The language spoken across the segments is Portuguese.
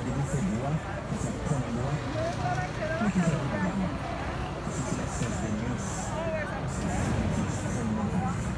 Thank you.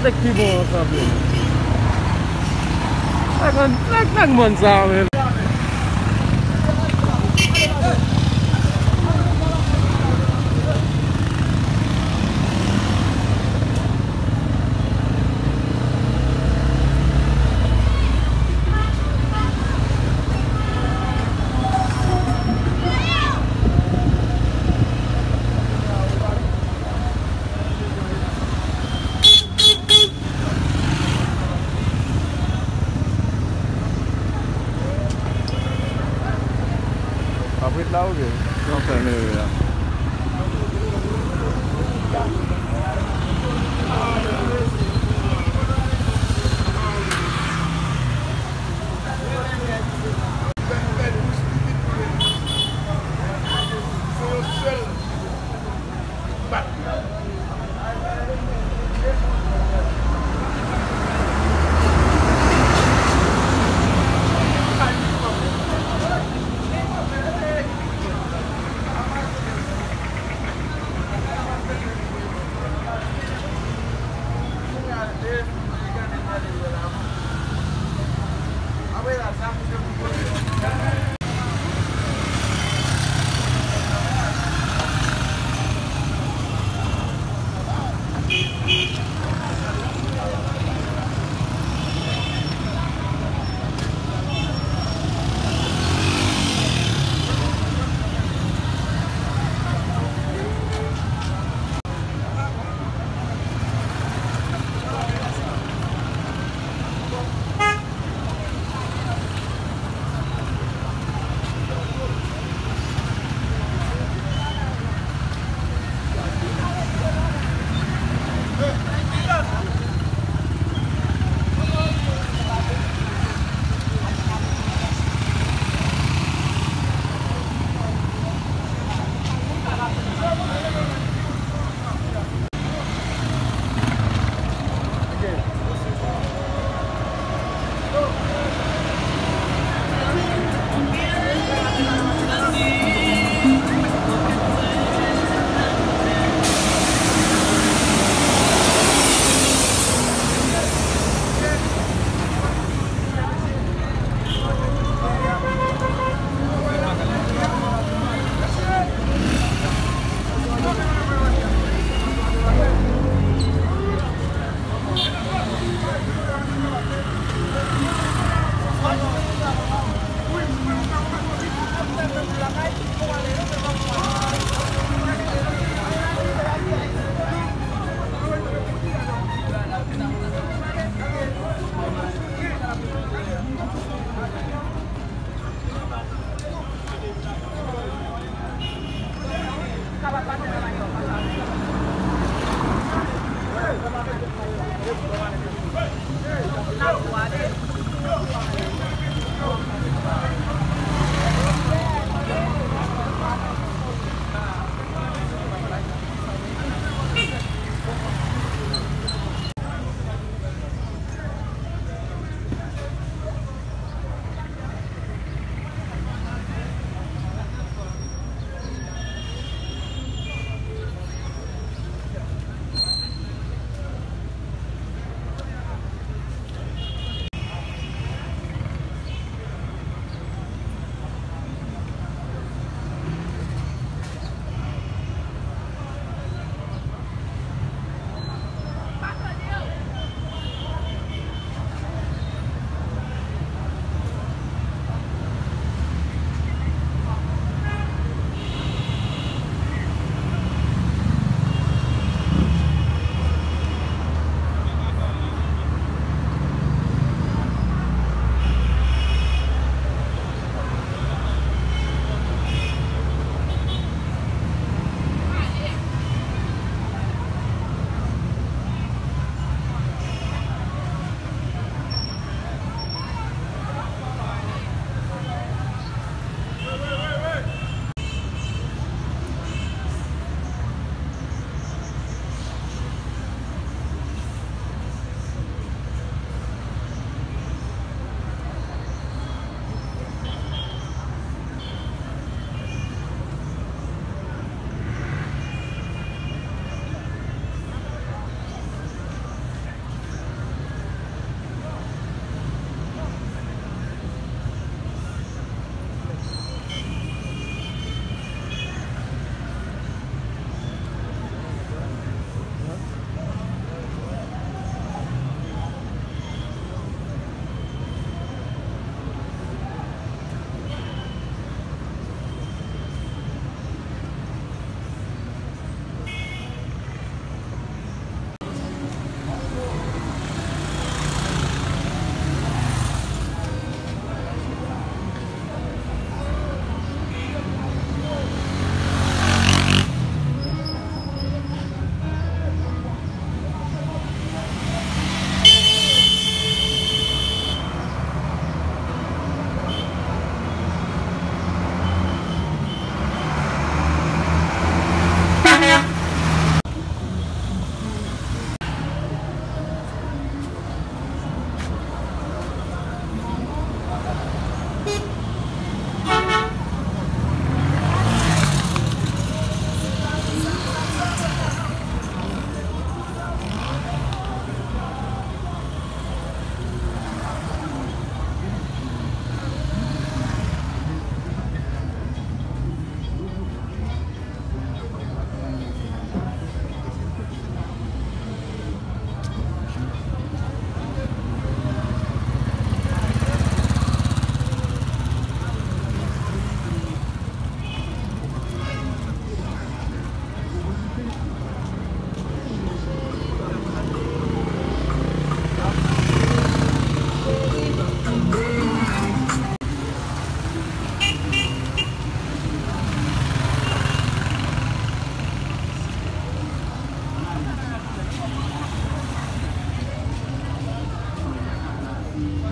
Kote ki bon an sa ple. Nag man sa men. não Okay, maybe.